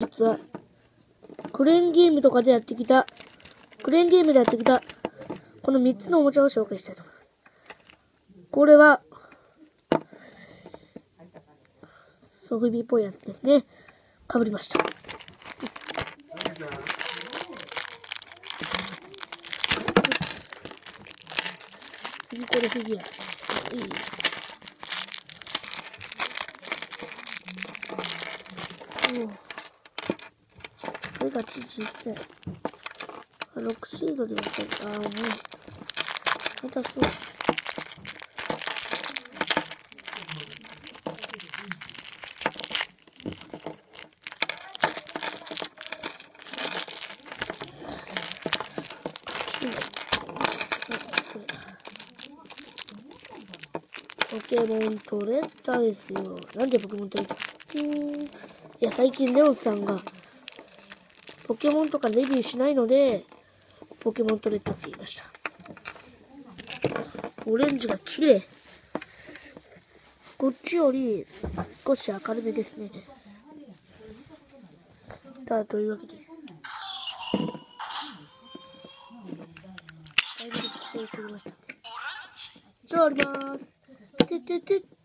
実は、クレーンゲームとかでやってきた、クレーンゲームでやってきた、この3つのおもちゃを紹介したいと思います。これは、ソフビっぽいやつですね。かぶりました。次これフィギュア。いい。おこれが小さい。6シードでやったああ、もう。またそう。ポケモン取れたですよ。なんでポケモン取れた？いや、最近レオンさんが、ポケモンとかレビューしないので、ポケモン取れたって言いました。オレンジが綺麗。こっちより少し明るめですね。さあ、というわけで。だいぶ聞こえてきました。じゃあ、あります。ててて。